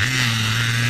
Yeah.